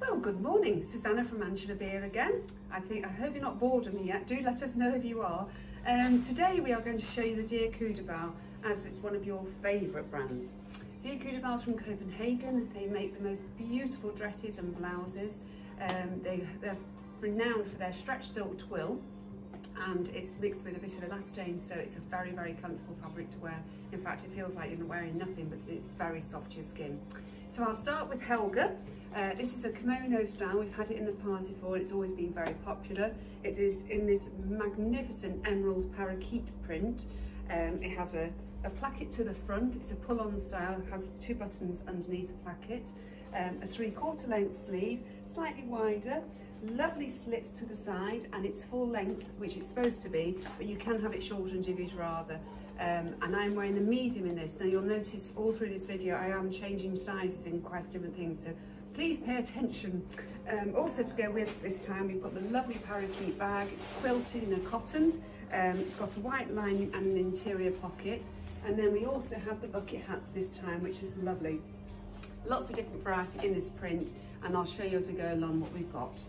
Well, good morning. Susanna from Angela Beer again. I think I hope you're not bored of me yet. Do let us know if you are. Um, today we are going to show you the Dea Kudibal as it's one of your favourite brands. Dea Kudibal from Copenhagen. They make the most beautiful dresses and blouses. Um, they, they're renowned for their stretch silk twill and it's mixed with a bit of elastane so it's a very very comfortable fabric to wear. In fact it feels like you're wearing nothing but it's very soft to your skin. So I'll start with Helga. Uh, this is a kimono style. We've had it in the past before and it's always been very popular. It is in this magnificent emerald parakeet print. Um, it has a, a placket to the front. It's a pull-on style. Has two buttons underneath the placket um, a three quarter length sleeve slightly wider lovely slits to the side and it's full length which it's supposed to be but you can have it shortened if you'd rather. Um, and I'm wearing the medium in this. Now you'll notice all through this video I am changing sizes in quite different things so please pay attention. Um, also to go with this time we've got the lovely parakeet bag. It's quilted in a cotton. Um, it's got a white lining and an interior pocket. And then we also have the bucket hats this time which is lovely lots of different variety in this print and I'll show you as we go along what we've got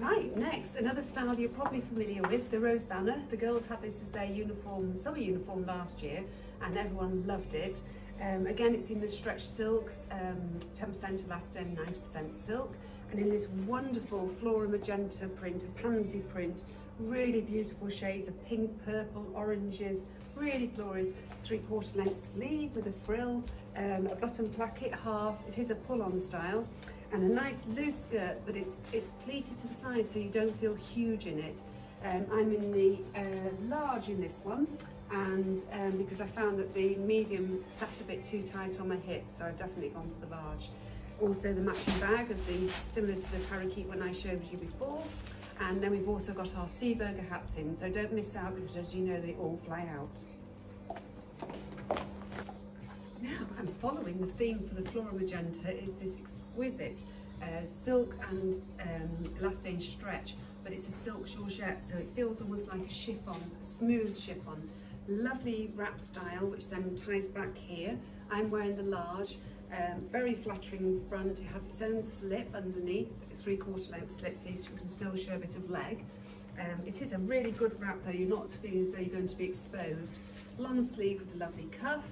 Right, next, another style you're probably familiar with, the Rosanna. The girls had this as their uniform, summer uniform last year, and everyone loved it. Um, again, it's in the stretch silks, 10% um, elastane, 90% silk, and in this wonderful flora magenta print, a pansy print, really beautiful shades of pink, purple, oranges, really glorious three quarter length sleeve with a frill, um, a button placket half, it is a pull on style, and a nice loose skirt, but it's, it's pleated to the side so you don't feel huge in it. Um, I'm in the uh, large in this one, and um, because I found that the medium sat a bit too tight on my hips, so I've definitely gone for the large. Also the matching bag is the similar to the parakeet one I showed you before. And then we've also got our Seeberger hats in, so don't miss out because as you know, they all fly out. Now, I'm following the theme for the Flora Magenta. It's this exquisite uh, silk and um, elastane stretch, but it's a silk georgette, so it feels almost like a chiffon, a smooth chiffon. Lovely wrap style, which then ties back here. I'm wearing the large, um, very flattering front. It has its own slip underneath, three quarter length slip, so you can still show a bit of leg. Um, it is a really good wrap though, you're not feeling as though you're going to be exposed. Long sleeve with a lovely cuff,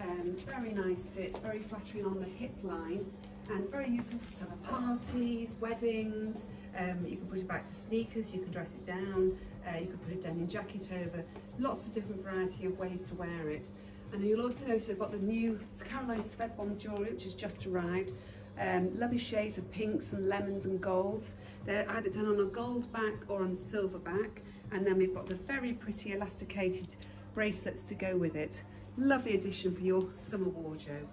um, very nice fit, very flattering on the hip line and very useful for summer parties, weddings. Um, you can put it back to sneakers, you can dress it down, uh, you could put a denim jacket over. Lots of different variety of ways to wear it. And you'll also notice I've got the new Caroline Svedbom jewellery, which has just arrived. Um, lovely shades of pinks and lemons and golds. They're either done on a gold back or on silver back. And then we've got the very pretty elasticated bracelets to go with it. Lovely addition for your summer wardrobe.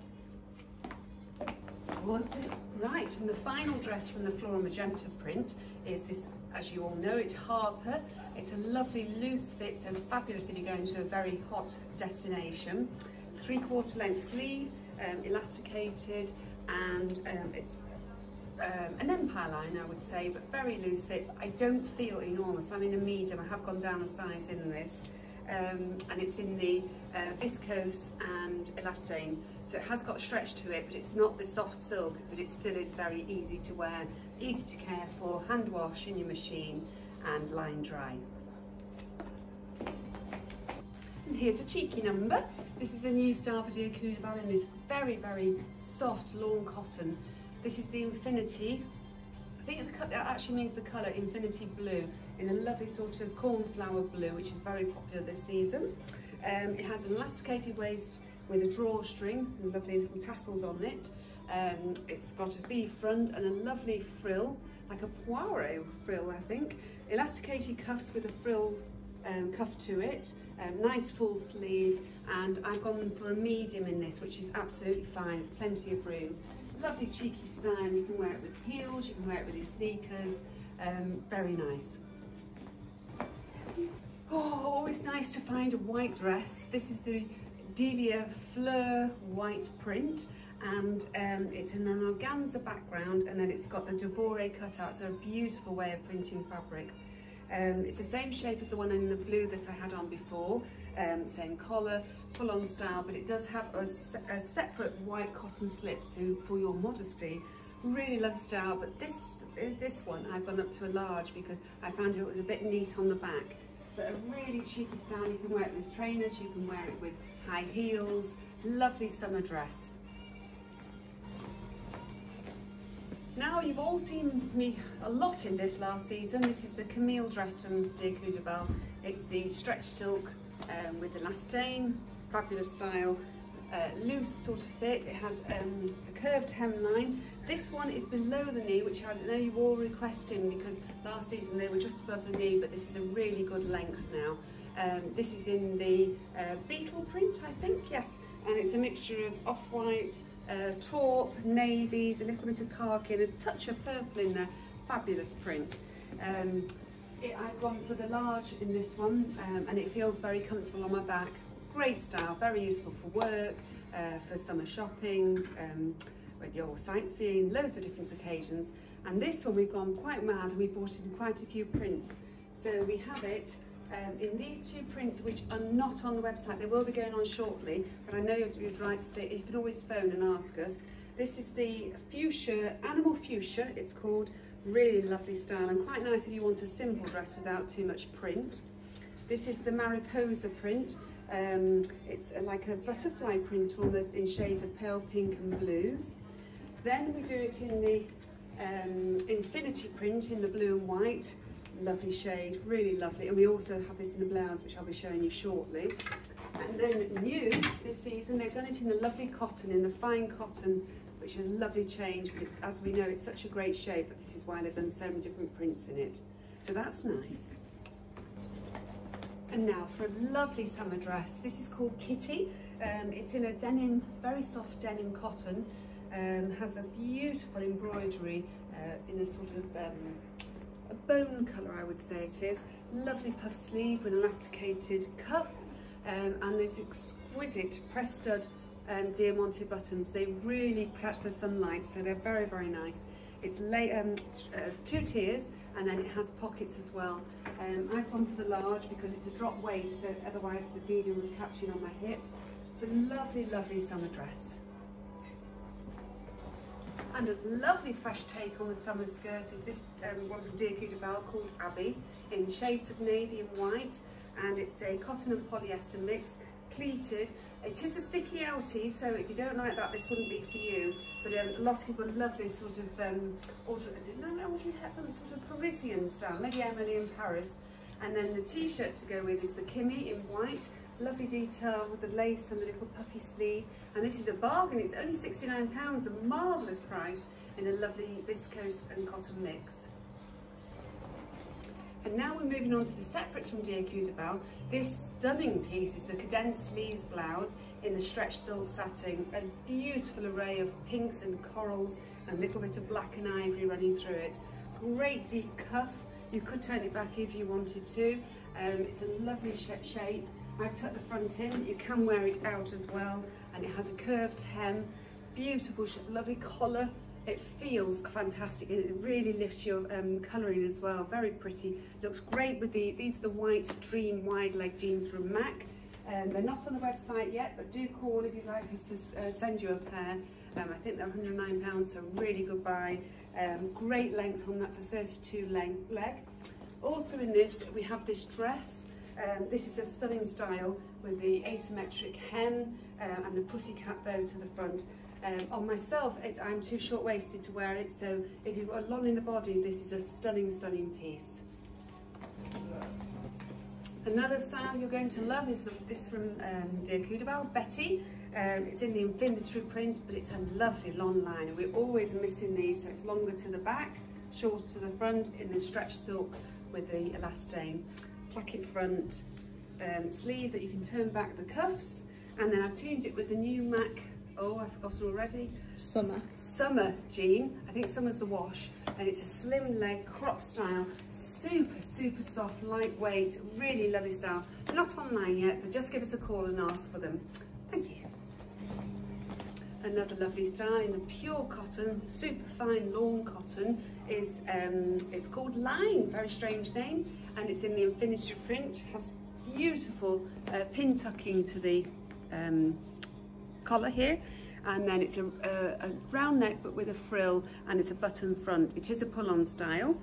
Right, and the final dress from the Flora Magenta print is this, as you all know, it's Harper. It's a lovely loose fit, so fabulous if you're going to a very hot destination. Three quarter length sleeve, um, elasticated, and um, it's um, an empire line, I would say, but very loose fit. I don't feel enormous. I'm in a medium. I have gone down a size in this. Um, and it's in the uh, viscose and elastane. So it has got stretch to it, but it's not the soft silk, but it still is very easy to wear, easy to care for, hand wash in your machine and line dry. And here's a cheeky number. This is a new for Dear in this very, very soft lawn cotton. This is the Infinity. I think that actually means the colour Infinity Blue in a lovely sort of cornflower blue, which is very popular this season. Um, it has an elasticated waist with a drawstring lovely little tassels on it. Um, it's got a V front and a lovely frill, like a Poirot frill, I think. Elasticated cuffs with a frill um, cuff to it, um, nice full sleeve, and I've gone for a medium in this, which is absolutely fine. There's plenty of room. Lovely cheeky style. You can wear it with heels, you can wear it with your sneakers. Um, very nice. Oh, always nice to find a white dress. This is the Delia Fleur white print and um, it's in an organza background and then it's got the Devore cutout, so a beautiful way of printing fabric. Um, it's the same shape as the one in the blue that I had on before, um, same collar, full on style, but it does have a, a separate white cotton slip so for your modesty. Really love style, but this this one I've gone up to a large because I found it was a bit neat on the back. But a really cheeky style, you can wear it with trainers, you can wear it with high heels, lovely summer dress. Now you've all seen me a lot in this last season. This is the Camille dress from Dear Belle. It's the stretch silk um, with elastane, fabulous style, uh, loose sort of fit. It has um, a curved hemline. This one is below the knee, which I know you all requesting because last season they were just above the knee, but this is a really good length now. Um, this is in the uh, beetle print, I think, yes, and it's a mixture of off-white, uh, taupe, navies, a little bit of khaki and a touch of purple in there. Fabulous print. Um, it, I've gone for the large in this one um, and it feels very comfortable on my back. Great style, very useful for work, uh, for summer shopping, um, your sightseeing, loads of different occasions. And this one we've gone quite mad and we bought it in quite a few prints. So we have it um, in these two prints which are not on the website. They will be going on shortly, but I know you'd like to see, you can always phone and ask us. This is the fuchsia, animal fuchsia, it's called. Really lovely style and quite nice if you want a simple dress without too much print. This is the Mariposa print. Um, it's like a butterfly print almost in shades of pale pink and blues. Then we do it in the um, infinity print in the blue and white lovely shade, really lovely. And we also have this in the blouse, which I'll be showing you shortly. And then new this season, they've done it in the lovely cotton, in the fine cotton, which is a lovely change, but as we know, it's such a great shape, but this is why they've done so many different prints in it. So that's nice. And now for a lovely summer dress. This is called Kitty. Um, it's in a denim, very soft denim cotton. Um, has a beautiful embroidery uh, in a sort of um, a bone colour I would say it is. Lovely puff sleeve with elasticated cuff um, and these exquisite press stud um, diamante buttons. They really catch the sunlight so they're very very nice. It's lay, um, uh, two tiers and then it has pockets as well. Um, I've gone for the large because it's a drop waist so otherwise the medium was catching on my hip. But lovely lovely summer dress. And a lovely fresh take on the summer skirt is this um, one from Dear Cuda called Abby in shades of navy and white. And it's a cotton and polyester mix, pleated. It is a sticky outie, so if you don't like that, this wouldn't be for you. But um, a lot of people love this sort of um, Audrey, no, no, Audrey Hepburn sort of Parisian style, maybe Emily in Paris. And then the t-shirt to go with is the Kimmy in white lovely detail with the lace and the little puffy sleeve and this is a bargain it's only 69 pounds a marvelous price in a lovely viscose and cotton mix and now we're moving on to the separates from Dea Kudibal. This stunning piece is the condensed sleeves blouse in the stretch silk satin, a beautiful array of pinks and corals and a little bit of black and ivory running through it. Great deep cuff, you could turn it back if you wanted to. Um, it's a lovely shape I've tucked the front in, you can wear it out as well, and it has a curved hem, beautiful, lovely collar. It feels fantastic, it really lifts your um, colouring as well, very pretty. Looks great with the, these are the white Dream wide leg jeans from MAC. Um, they're not on the website yet, but do call if you'd like us to uh, send you a pair. Um, I think they're £109, so really good buy. Um, great length on that's a 32 length leg. Also in this, we have this dress. Um, this is a stunning style with the asymmetric hem uh, and the pussycat bow to the front. Um, on myself, I'm too short-waisted to wear it, so if you've got a long in the body, this is a stunning, stunning piece. Another style you're going to love is the, this from um, Dea Kudibal, Betty. Um, it's in the infinity print, but it's a lovely long line, we're always missing these, so it's longer to the back, shorter to the front, in the stretch silk with the elastane placket front um, sleeve that you can turn back the cuffs and then I've tuned it with the new MAC oh I've forgotten already. Summer. Summer jean. I think summer's the wash. And it's a slim leg crop style super super soft lightweight really lovely style. Not online yet but just give us a call and ask for them. Thank you. Another lovely style in the pure cotton super fine lawn cotton is um, it's called line very strange name. And it's in the infinity print, has beautiful uh, pin tucking to the um, collar here and then it's a, a, a, round neck but with a frill and it's a button front. It is a pull-on style,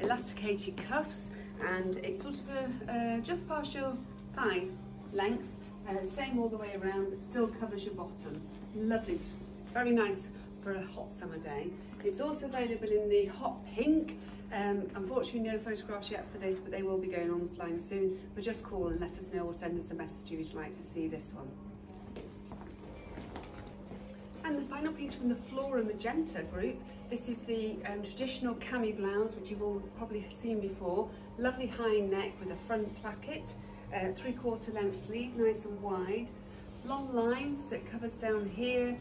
elasticated cuffs and it's sort of a, just past your thigh length, uh, same all the way around, but still covers your bottom. Lovely, just very nice for a hot summer day. It's also available in the hot pink. Um, unfortunately, no photographs yet for this, but they will be going online soon. But just call and let us know or send us a message if you'd like to see this one. Final piece from the Flora Magenta group, this is the um, traditional cami blouse, which you've all probably seen before. Lovely high neck with a front placket, uh, three quarter length sleeve, nice and wide. Long line, so it covers down here,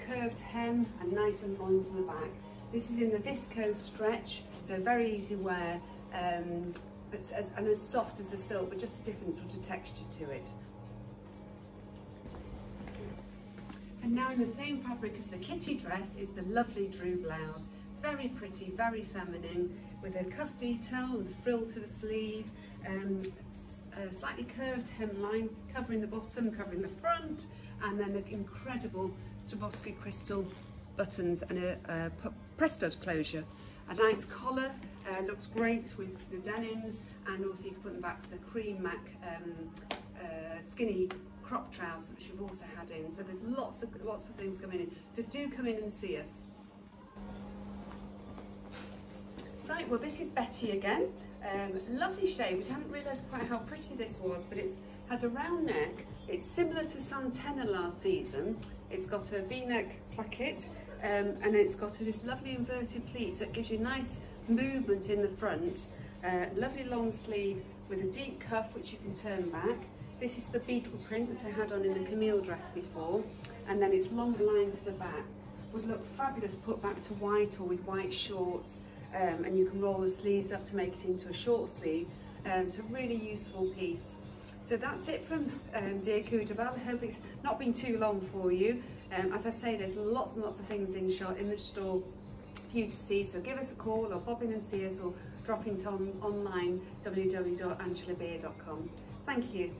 curved hem and nice and long to the back. This is in the viscose stretch, so very easy wear, um, as, and as soft as the silk, but just a different sort of texture to it. And now in the same fabric as the kitty dress is the lovely Drew blouse. Very pretty, very feminine, with a cuff detail and the frill to the sleeve, um, a slightly curved hemline covering the bottom, covering the front, and then the incredible Swarovski crystal buttons and a, a press stud closure. A nice collar, uh, looks great with the denims, and also you can put them back to the cream mac um, uh, skinny crop trousers which we've also had in. So there's lots of lots of things coming in. So do come in and see us. Right, well this is Betty again. Um, lovely shade, I hadn't realised quite how pretty this was, but it has a round neck. It's similar to Santana last season. It's got a V-neck placket um, and it's got this lovely inverted pleat, so it gives you nice movement in the front. Uh, lovely long sleeve with a deep cuff, which you can turn back. This is the beetle print that I had on in the Camille dress before, and then it's long line to the back. Would look fabulous put back to white or with white shorts, um, and you can roll the sleeves up to make it into a short sleeve. Um, it's a really useful piece. So that's it from um, Dea Kudibal. I hope it's not been too long for you. Um, as I say, there's lots and lots of things in, shot, in the store for you to see, so give us a call or pop in and see us or drop into on, online www.angelabeer.com. Thank you.